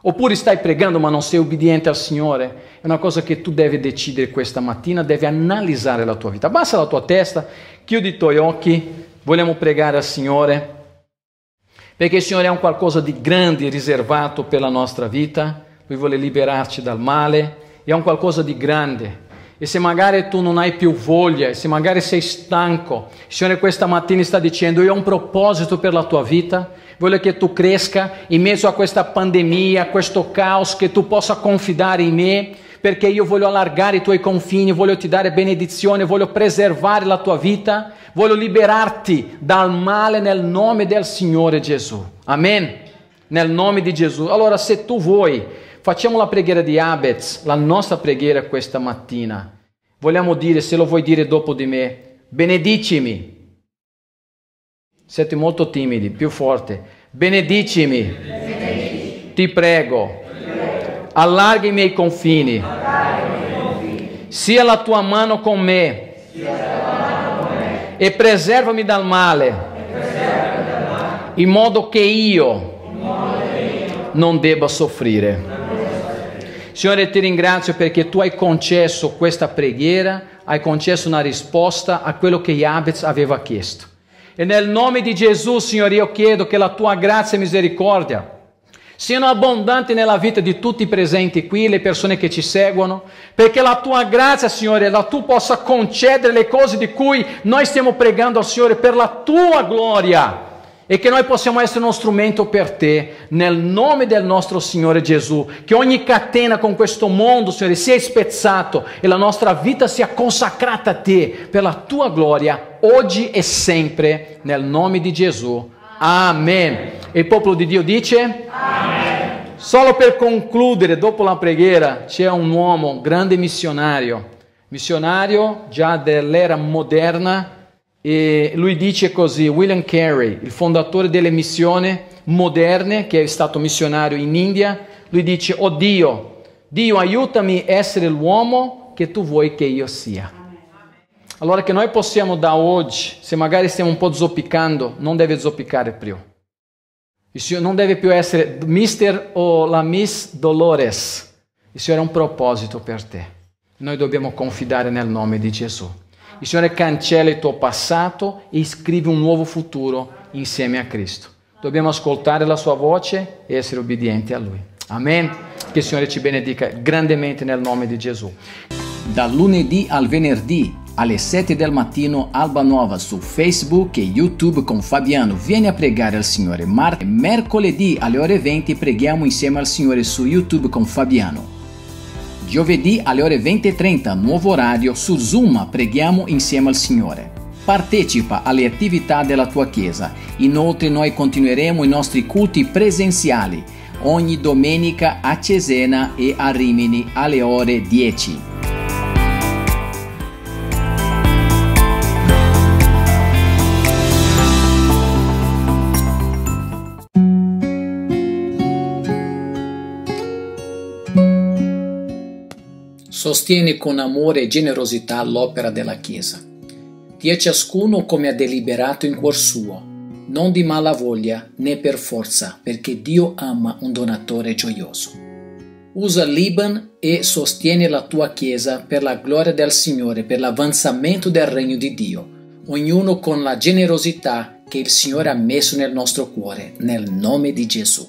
Oppure stai pregando ma non sei obbediente al Signore? È una cosa che tu devi decidere questa mattina, devi analizzare la tua vita. Abbassa la tua testa, chiudi i tuoi occhi, vogliamo pregare al Signore, perché il Signore è un qualcosa di grande riservato per la nostra vita. Lui vuole liberarci dal male, è un qualcosa di grande. E se magari tu non hai più voglia, se magari sei stanco, il Signore questa mattina sta dicendo io ho un proposito per la tua vita, voglio che tu cresca in mezzo a questa pandemia, a questo caos, che tu possa confidare in me, perché io voglio allargare i tuoi confini, voglio ti dare benedizione, voglio preservare la tua vita, voglio liberarti dal male nel nome del Signore Gesù. Amen. Nel nome di Gesù. Allora se tu vuoi Facciamo la preghiera di Abez, la nostra preghiera questa mattina. vogliamo dire, se lo vuoi dire dopo di me, benedicimi. Siete molto timidi, più forte. Benedicimi. Ti prego. Allarga i miei confini. Sia la tua mano con me. E preservami dal male. In modo che io non debba soffrire. Signore, ti ringrazio perché tu hai concesso questa preghiera, hai concesso una risposta a quello che Jabez aveva chiesto. E nel nome di Gesù, Signore, io chiedo che la tua grazia e misericordia siano abbondanti nella vita di tutti i presenti qui, le persone che ci seguono, perché la tua grazia, Signore, la tu possa concedere le cose di cui noi stiamo pregando al Signore per la tua gloria e che noi possiamo essere uno strumento per te, nel nome del nostro Signore Gesù, che ogni catena con questo mondo, Signore, sia spezzato e la nostra vita sia consacrata a te per la tua gloria, oggi e sempre, nel nome di Gesù. Amen. E il popolo di Dio dice? Amen. Solo per concludere, dopo la preghiera, c'è un uomo, grande missionario, missionario già dell'era moderna, e lui dice così, William Carey, il fondatore delle missioni moderne, che è stato missionario in India, lui dice, oh Dio, Dio aiutami a essere l'uomo che tu vuoi che io sia. Allora che noi possiamo da oggi, se magari stiamo un po' zoppicando, non deve zoppicare più. Il Signore non deve più essere Mister o la Miss Dolores. Il Signore ha un proposito per te. Noi dobbiamo confidare nel nome di Gesù. Il Signore cancella il tuo passato e scrive un nuovo futuro insieme a Cristo. Dobbiamo ascoltare la sua voce e essere obbedienti a Lui. Amen. Che il Signore ci benedica grandemente nel nome di Gesù. Dal lunedì al venerdì alle 7 del mattino Alba Nuova su Facebook e YouTube con Fabiano. Vieni a pregare al Signore. Mar- mercoledì alle ore 20 preghiamo insieme al Signore su YouTube con Fabiano. Giovedì alle ore 20.30, nuovo orario, su Zoom preghiamo insieme al Signore. Partecipa alle attività della tua Chiesa. Inoltre noi continueremo i nostri culti presenziali ogni domenica a Cesena e a Rimini alle ore 10. Sostieni con amore e generosità l'opera della Chiesa. Dia ciascuno come ha deliberato in cuor suo, non di mala voglia né per forza, perché Dio ama un donatore gioioso. Usa l'Iban e sostieni la tua Chiesa per la gloria del Signore, per l'avanzamento del regno di Dio, ognuno con la generosità che il Signore ha messo nel nostro cuore, nel nome di Gesù.